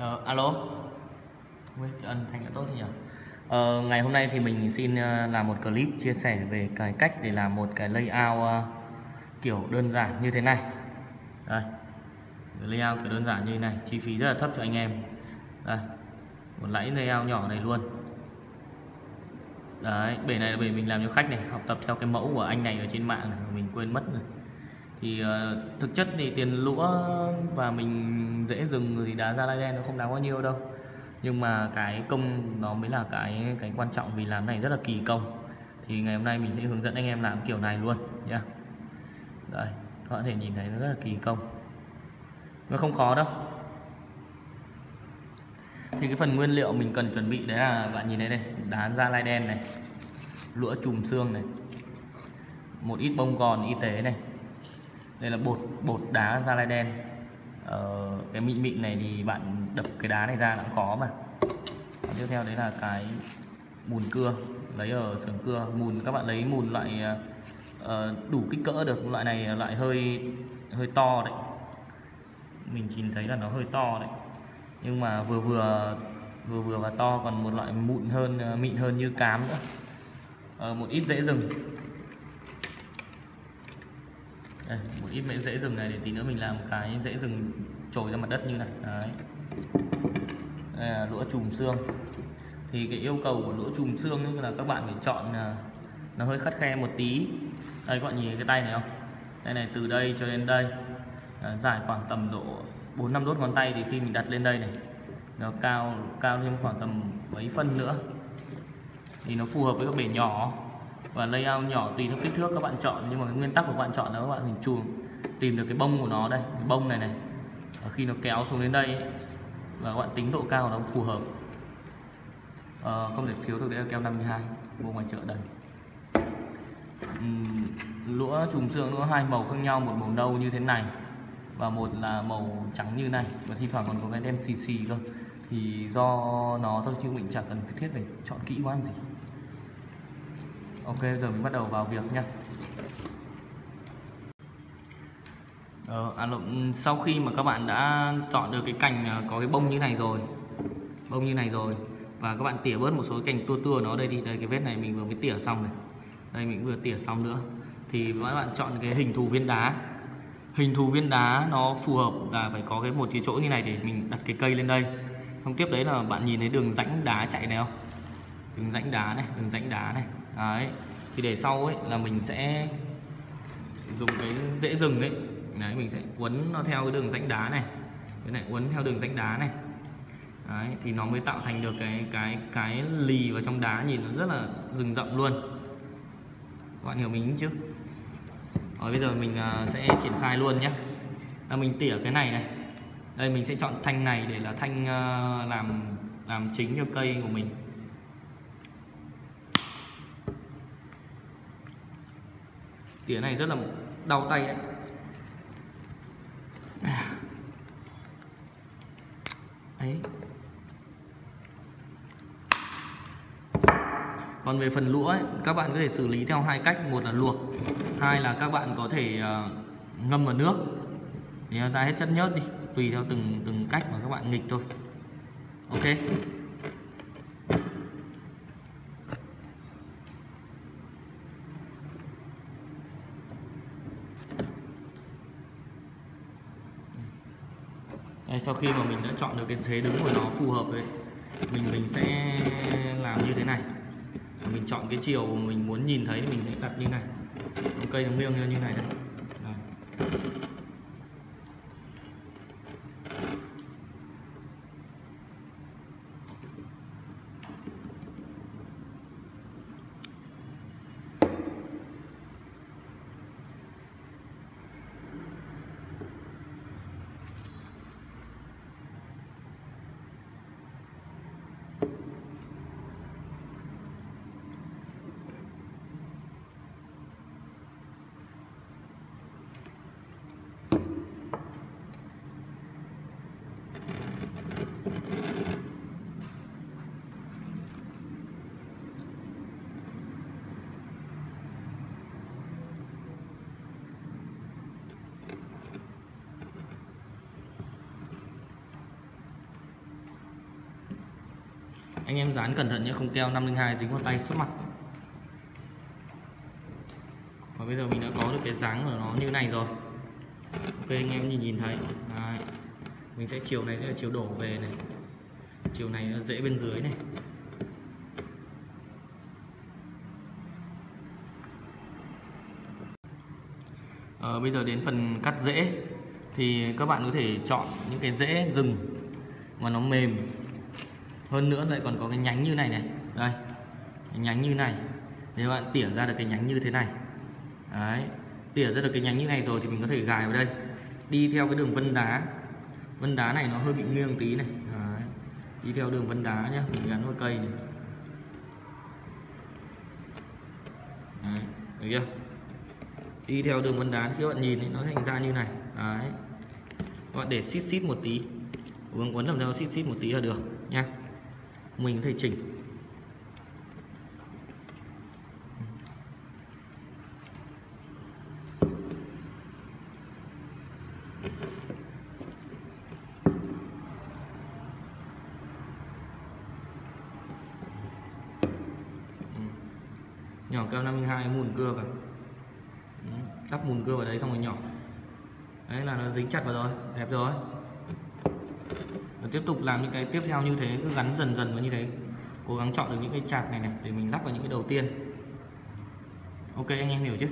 uh, alo. Ui, âm thanh đã tốt thế nhỉ? Uh, ngày hôm nay thì mình xin uh, làm một clip chia sẻ về cái cách để làm một cái layout uh, kiểu đơn giản như thế này. Đây. Layout kiểu đơn giản như thế này chi phí rất là thấp cho anh em. Đây. Một lẫy layout nhỏ này luôn. Đấy bể này là bể mình làm cho khách này học tập theo cái mẫu của anh này ở trên mạng này mình quên mất rồi thì uh, thực chất thì tiền lũa và mình dễ dừng thì đá ra lai đen nó không đáng bao nhiêu đâu. Nhưng mà cái công nó mới là cái cái quan trọng vì làm này rất là kỳ công. Thì ngày hôm nay mình sẽ hướng dẫn anh em làm kiểu này luôn nhá. Đây các bạn có thể nhìn thấy nó rất là kỳ công. Nó không khó đâu. Thì cái phần nguyên liệu mình cần chuẩn bị đấy là bạn nhìn thấy đây đá da lai đen này lũa chùm xương này một ít bông gòn y tế này đây là bột bột đá da lai đen ờ, cái mịn mịn này thì bạn đập cái đá này ra cũng khó mà. Tiếp theo đấy là cái mùn cưa lấy ở sườn cưa. Mùn các bạn lấy mùn loại uh, đủ kích cỡ được. Loại này loại hơi hơi to đấy. Mình nhìn thấy là nó hơi to đấy. Nhưng mà vừa vừa vừa vừa và to còn một loại mụn hơn ờ, mịn hơn như cám nữa. Uh, một ít dễ rừng đây, một ít mễ rễ rừng này để tí nữa mình làm cái rễ rừng trồi ra mặt đất như này. Đấy. Đây là lũa chùm xương. Thì cái yêu cầu của lũa chùm xương ấy là các bạn phải chọn à, nó hơi khắt khe một tí. Đây các bạn nhìn cái tay này không? Đây này từ đây cho đến đây. À, dài khoảng tầm độ 4 năm đốt ngón tay thì khi mình đặt lên đây này nó cao cao thêm khoảng tầm mấy phân nữa. Thì nó phù hợp với các bể nhỏ và layout nhỏ tùy theo kích thước các bạn chọn nhưng mà cái nguyên tắc của các bạn chọn là các bạn hình chùm tìm được cái bông của nó đây cái bông này này. Và khi nó kéo xuống đến đây ấy, và các bạn tính độ cao nó phù hợp. À, không thể thiếu được đấy là keo 52 mua ngoài chợ đây. Uhm, lũa trùng xương nó hai màu khác nhau một màu nâu như thế này và một là màu trắng như này. Và thi thoảng còn có cái đen xì xì cơ. Thì do nó thôi chứ mình chẳng cần thiết phải chọn kỹ quá gì ok giờ mình bắt đầu vào việc nha. Ờ, à, sau khi mà các bạn đã chọn được cái cành à, có cái bông như này rồi bông như này rồi và các bạn tỉa bớt một số cái cành tua tua nó đây đi. Đây cái vết này mình vừa mới tỉa xong này. Đây mình vừa tỉa xong nữa. Thì các bạn chọn cái hình thù viên đá. Hình thù viên đá nó phù hợp là phải có cái một cái chỗ như này để mình đặt cái cây lên đây. Xong tiếp đấy là bạn nhìn thấy đường rãnh đá chạy này không? Đường rãnh đá này đường rãnh đá này đấy, thì để sau ấy là mình sẽ dùng cái dễ dừng ấy. Đấy, mình sẽ quấn nó theo cái đường rãnh đá này. Cái này, quấn theo đường rãnh đá này. Đấy, thì nó mới tạo thành được cái cái cái lì vào trong đá nhìn nó rất là rừng rậm luôn. Các bạn hiểu mình chứ rồi, bây giờ mình à, sẽ triển khai luôn nhé. Là mình tỉa cái này này. Đây, mình sẽ chọn thanh này để là thanh à, làm làm chính cho cây của mình. Tỉa này rất là đau tay đấy ấy. Còn về phần lũa ấy, các bạn có thể xử lý theo hai cách. Một là luộc hai là các bạn có thể uh, ngâm vào nước. Để ra hết chất nhớt đi tùy theo từng từng cách mà các bạn nghịch thôi. Ok? Đây, sau khi mà mình đã chọn được cái thế đứng của nó phù hợp với mình mình sẽ làm như thế này. Mình chọn cái chiều mình muốn nhìn thấy thì mình sẽ đặt như này. Cây nó nghiêng như này đây. Anh em dán cẩn thận nhé không keo 502 dính vào tay sấp mặt. Và bây giờ mình đã có được cái dáng của nó như này rồi. Ok anh em nhìn nhìn thấy. Đấy. mình sẽ chiều này là chiều đổ về này. Chiều này nó dễ bên dưới này. À, bây giờ đến phần cắt rễ. Thì các bạn có thể chọn những cái rễ rừng mà nó mềm hơn nữa lại còn có cái nhánh như này này. Đây cái nhánh như này. Nếu bạn tỉa ra được cái nhánh như thế này. Đấy tỉa ra được cái nhánh như này rồi thì mình có thể gài vào đây. Đi theo cái đường vân đá. Vân đá này nó hơi bị nghiêng tí này. Đấy. đi theo đường vân đá nhá mình gắn vào cây này. Đấy, được chưa? Đi theo đường vân đá khi bạn nhìn thì nó thành ra như này. Đấy các bạn để xít xít một tí. Uống quấn làm sao xít xít một tí là được nha mình có thể chỉnh. Ừ. Nhỏ keo 52 mùn cưa vào. Lắp mùn cưa vào đấy xong rồi nhỏ. Đấy là nó dính chặt vào rồi, đẹp rồi và tiếp tục làm những cái tiếp theo như thế cứ gắn dần dần vào như thế. Cố gắng chọn được những cái chạc này này để mình lắp vào những cái đầu tiên. Ok anh em hiểu chứ?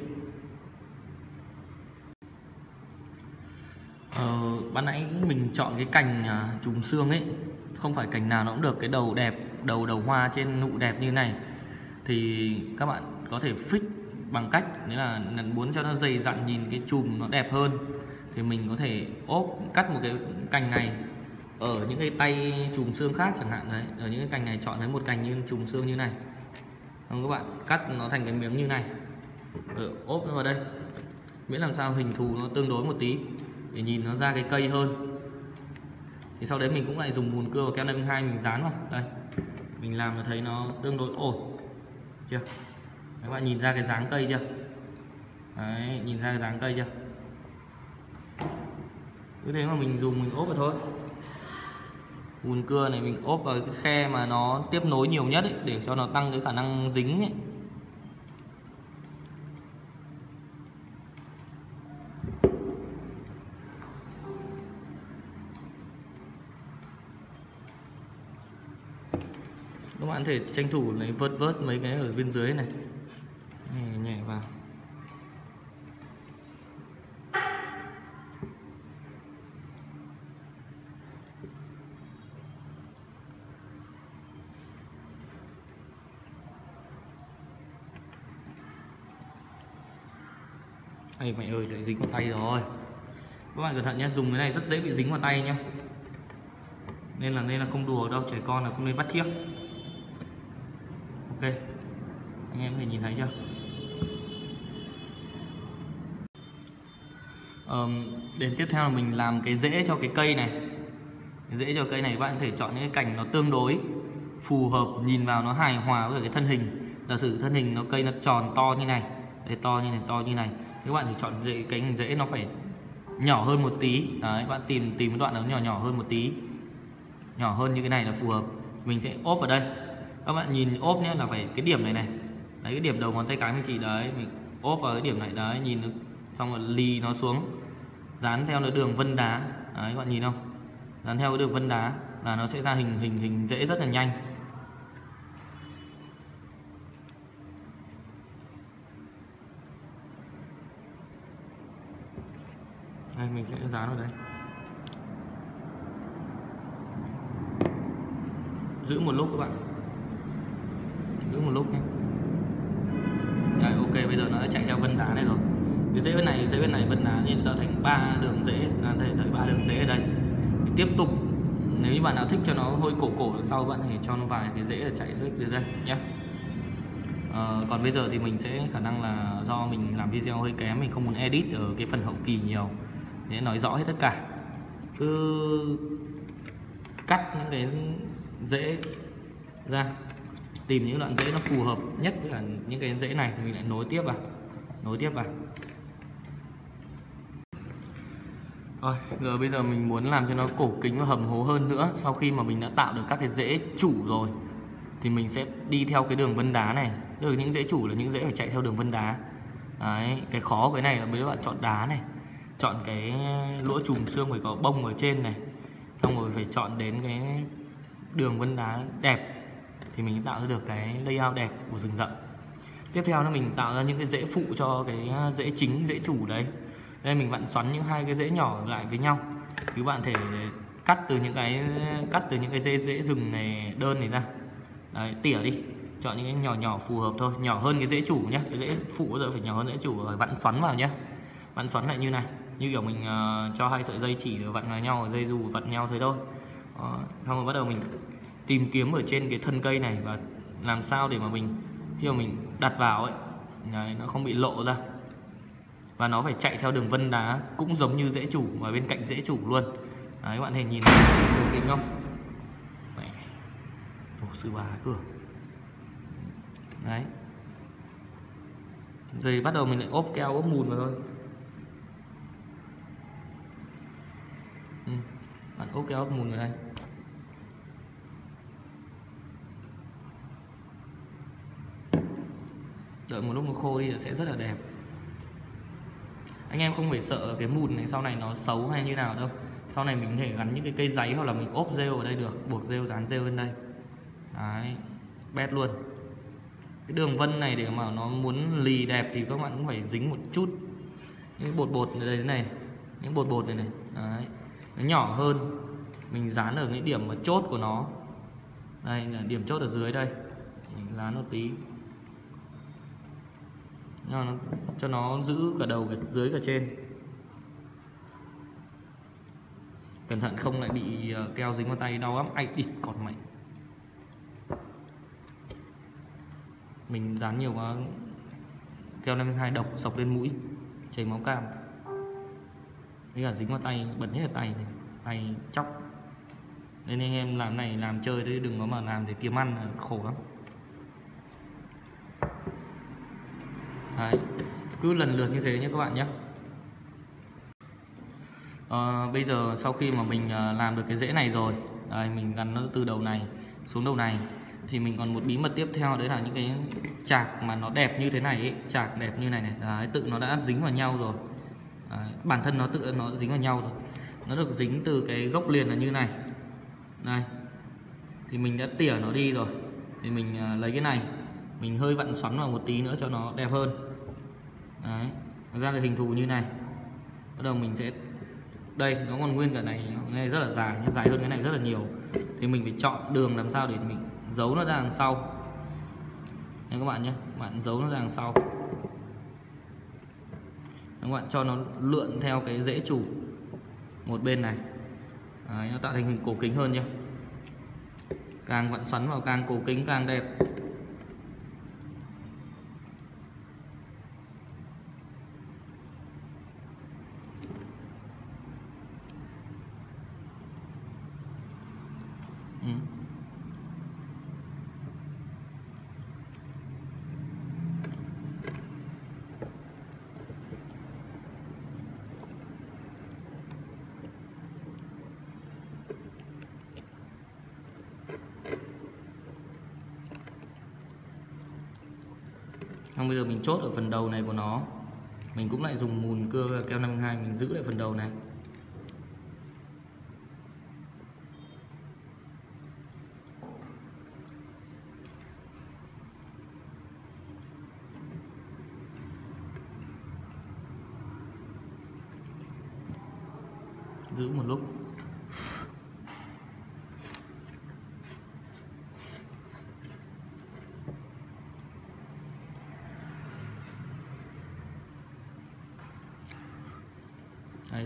Ờ, ban nãy mình chọn cái cành à, trùng xương ấy không phải cành nào nó cũng được. Cái đầu đẹp đầu đầu hoa trên nụ đẹp như này. Thì các bạn có thể fix bằng cách nghĩa là muốn cho nó dày dặn nhìn cái chùm nó đẹp hơn thì mình có thể ốp cắt một cái cành này ở những cái tay chùm xương khác chẳng hạn đấy. Ở những cái cành này chọn lấy một cành như chùm xương như này. Không các bạn cắt nó thành cái miếng như này. Ở, ốp nó vào đây. Miễn làm sao hình thù nó tương đối một tí để nhìn nó ra cái cây hơn. Thì sau đấy mình cũng lại dùng bùn cưa và keo 52 mình dán vào. Đây mình làm nó thấy nó tương đối ổn. Chưa? Các bạn nhìn ra cái dáng cây chưa? Đấy, nhìn ra cái dáng cây chưa? Cứ thế mà mình dùng mình ốp vào thôi bùn cưa này mình ốp vào cái khe mà nó tiếp nối nhiều nhất ấy, để cho nó tăng cái khả năng dính ấy. các bạn thể tranh thủ lấy vớt vớt mấy cái ở bên dưới này nhẹ nhẹ vào Ây mẹ ơi lại dính vào tay rồi. Các bạn cẩn thận nhé Dùng cái này rất dễ bị dính vào tay nhé Nên là nên là không đùa đâu Trẻ con là không nên bắt chiếc. Ok Anh em có thể nhìn thấy chưa? Um, Đến tiếp theo là mình làm cái rễ cho cái cây này. Cái Rễ cho cây này các bạn có thể chọn những cái cành nó tương đối Phù hợp Nhìn vào nó hài hòa với cái thân hình. Giả sử thân hình nó cây nó tròn to như này Đây to như này to như này các bạn thì chọn dễ, cánh dễ nó phải nhỏ hơn một tí. Đấy bạn tìm tìm cái đoạn nó nhỏ nhỏ hơn một tí. Nhỏ hơn như cái này là phù hợp. Mình sẽ ốp vào đây. Các bạn nhìn ốp nhé là phải cái điểm này này. Đấy cái điểm đầu ngón tay cái mình chỉ đấy mình ốp vào cái điểm này. Đấy nhìn xong rồi lì nó xuống. Dán theo nó đường vân đá. Đấy các bạn nhìn không? Dán theo cái đường vân đá là nó sẽ ra hình hình hình dễ rất là nhanh. Đây mình sẽ dán vào đây. Giữ một lúc các bạn. Giữ một lúc nhé. Đấy, ok bây giờ nó đã chạy theo vân đá này rồi. Cái rễ bên này rễ bên này vân đá nhìn tạo thành ba đường rễ là đây thấy ba đường rễ ở đây. Thì tiếp tục nếu như bạn nào thích cho nó hơi cổ cổ sau bạn thì cho nó vài cái rễ ở chạy dưới từ đây nhé. À, còn bây giờ thì mình sẽ khả năng là do mình làm video hơi kém mình không muốn edit ở cái phần hậu kỳ nhiều để nói rõ hết tất cả. Cứ cắt những cái rễ ra, tìm những đoạn rễ nó phù hợp nhất với cả những cái rễ này, mình lại nối tiếp vào, nối tiếp vào. Rồi, giờ bây giờ mình muốn làm cho nó cổ kính và hầm hố hơn nữa. Sau khi mà mình đã tạo được các cái rễ chủ rồi, thì mình sẽ đi theo cái đường vân đá này. Tức là những rễ chủ là những rễ phải chạy theo đường vân đá. Đấy, cái khó cái này là mấy bạn chọn đá này chọn cái lỗ chùm xương phải có bông ở trên này xong rồi phải chọn đến cái đường vân đá đẹp thì mình tạo ra được cái layout đẹp của rừng rậm. Tiếp theo là mình tạo ra những cái rễ phụ cho cái rễ chính rễ chủ đấy. Đây mình vặn xoắn những hai cái rễ nhỏ lại với nhau. Các bạn thể cắt từ những cái cắt từ những cái rễ rễ rừng này đơn này ra. Đấy, tỉa đi chọn những cái nhỏ nhỏ phù hợp thôi nhỏ hơn cái rễ chủ nhé cái rễ phụ giờ phải nhỏ hơn rễ chủ rồi vặn xoắn vào nhé vặn xoắn lại như này như kiểu mình uh, cho hai sợi dây chỉ vặn vào nhau dây dù vặn nhau thế thôi. Đó. xong rồi bắt đầu mình tìm kiếm ở trên cái thân cây này và làm sao để mà mình khi mà mình đặt vào ấy đấy, nó không bị lộ ra. Và nó phải chạy theo đường vân đá cũng giống như dễ chủ và bên cạnh dễ chủ luôn. Đấy các bạn thể nhìn thấy kính không? Mẹ. Ồ, sư bà cửa đấy. Rồi bắt đầu mình lại ốp keo ốp mùn vào thôi ừ bạn ốp keo ốp mùn vào đây. Đợi một lúc nó khô đi sẽ rất là đẹp. Anh em không phải sợ cái mùn này sau này nó xấu hay như nào đâu. Sau này mình có thể gắn những cái cây giấy hoặc là mình ốp rêu ở đây được, buộc rêu, dán rêu lên đây. Đấy, bét luôn. Cái đường vân này để mà nó muốn lì đẹp thì các bạn cũng phải dính một chút. Những bột bột này đây này, những bột bột này này. Đấy nó nhỏ hơn. Mình dán ở cái điểm mà chốt của nó. Đây là điểm chốt ở dưới đây. Mình dán một tí. Cho nó, cho nó giữ cả đầu cả dưới cả trên. Cẩn thận không lại bị ờ, keo dính vào tay đau lắm. Ai đi còn mày. Mình dán nhiều quá keo 52 độc sọc lên mũi chảy máu cam với cả dính vào tay bẩn hết tay này. Tay chóc. Nên anh em làm này làm chơi đấy đừng có mà làm để kiếm ăn khổ lắm. Đấy. cứ lần lượt như thế nhé các bạn nhé. À, bây giờ sau khi mà mình ờ, làm được cái rễ này rồi đây, mình gắn nó từ đầu này xuống đầu này thì mình còn một bí mật tiếp theo đấy là những cái chạc mà nó đẹp như thế này ấy, chạc đẹp như này này. Đấy, tự nó đã dính vào nhau rồi đấy, bản thân nó tự nó dính vào nhau rồi nó được dính từ cái gốc liền là như này. Này, thì mình đã tỉa nó đi rồi. Thì mình à, lấy cái này mình hơi vặn xoắn vào một tí nữa cho nó đẹp hơn. Đấy nó ra được hình thù như này. Bắt đầu mình sẽ đây nó còn nguyên cả này này rất là dài dài hơn cái này rất là nhiều. Thì mình phải chọn đường làm sao để mình giấu nó ra đằng sau. Nha các bạn nhé bạn giấu nó ra đằng sau các bạn cho nó lượn theo cái rễ chủ một bên này. Đấy, nó tạo thành hình cổ kính hơn nhé càng vặn xoắn vào càng cổ kính càng đẹp ừ. Xong bây giờ mình chốt ở phần đầu này của nó. Mình cũng lại dùng mùn cưa keo 52 Mình giữ lại phần đầu này. Giữ một lúc.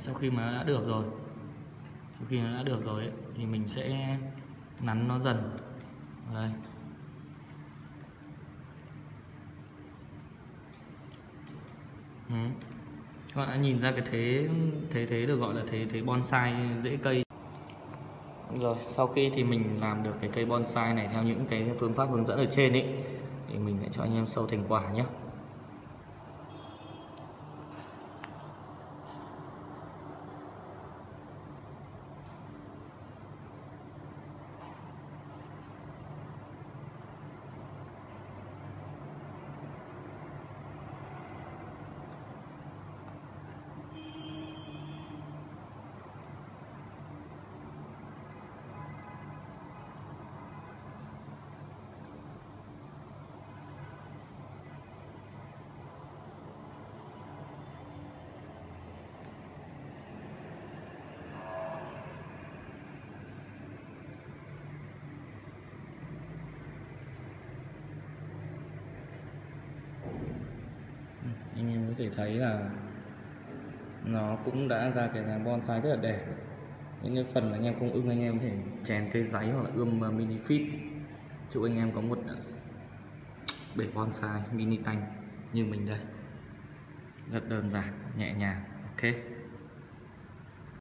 Sau khi mà nó đã được rồi. Sau khi nó đã được rồi ấy, thì mình sẽ nắn nó dần. Đây. Ừ. các bạn đã nhìn ra cái thế thế thế được gọi là thế thế bonsai dễ cây. Rồi sau khi thì mình làm được cái cây bonsai này theo những cái phương pháp hướng dẫn ở trên ấy thì mình sẽ cho anh em sâu thành quả nhé thể thấy là nó cũng đã ra cái dáng bonsai rất là đẹp. Những cái phần mà anh em không ưng anh em có thể chèn cây giấy hoặc là ươm ờ, mini fit chúc anh em có một ờ, bể bonsai mini tanh như mình đây. Rất đơn giản, nhẹ nhàng, ok?